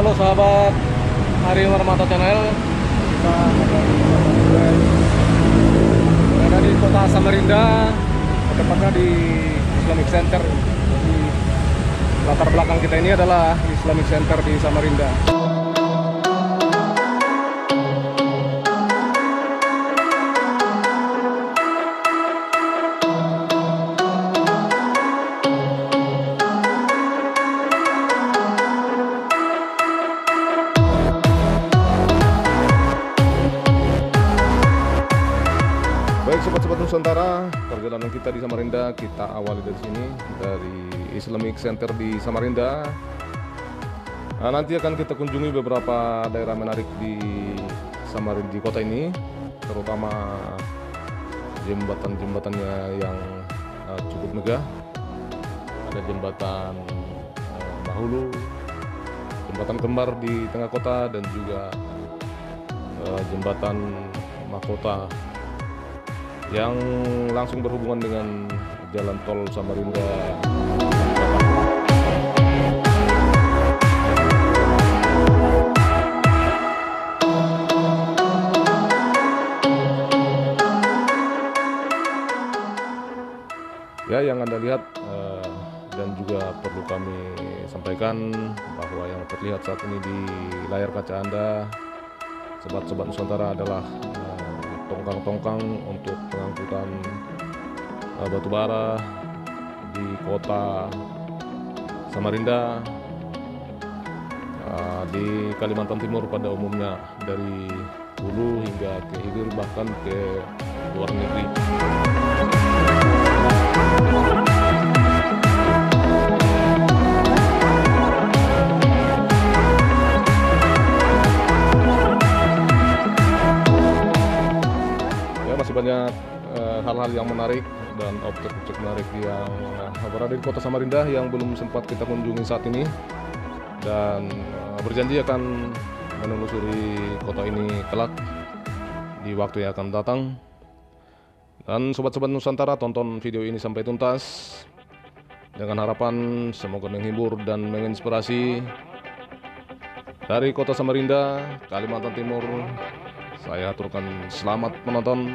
Halo sahabat Hari Warmata Channel. Kita berada di kota Samarinda Tepatnya di Islamic Center. Jadi latar belakang kita ini adalah Islamic Center di Samarinda Nusantara, perjalanan kita di Samarinda kita awali dari sini dari Islamic Center di Samarinda. Nah, nanti akan kita kunjungi beberapa daerah menarik di Samarinda di kota ini, terutama jembatan-jembatannya yang eh, cukup megah. Ada jembatan eh, Mahulu, jembatan kembar di tengah kota dan juga eh, jembatan mahkota yang langsung berhubungan dengan jalan tol Samarinda. Ya, yang Anda lihat eh, dan juga perlu kami sampaikan bahwa yang terlihat saat ini di layar kaca Anda, sobat-sobat Nusantara adalah eh, tongkang-tongkang untuk pengangkutan eh, batu bara di kota Samarinda eh, di Kalimantan Timur pada umumnya dari hulu hingga ke hilir bahkan ke luar negeri. Masih banyak eh, hal-hal yang menarik dan objek-objek menarik yang eh, berada di kota Samarinda yang belum sempat kita kunjungi saat ini dan eh, berjanji akan menelusuri kota ini kelak di waktu yang akan datang. Dan sobat-sobat Nusantara tonton video ini sampai tuntas dengan harapan semoga menghibur dan menginspirasi dari kota Samarinda, Kalimantan Timur. Saya aturkan selamat menonton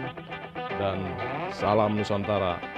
dan salam Nusantara.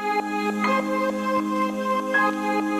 Thank you.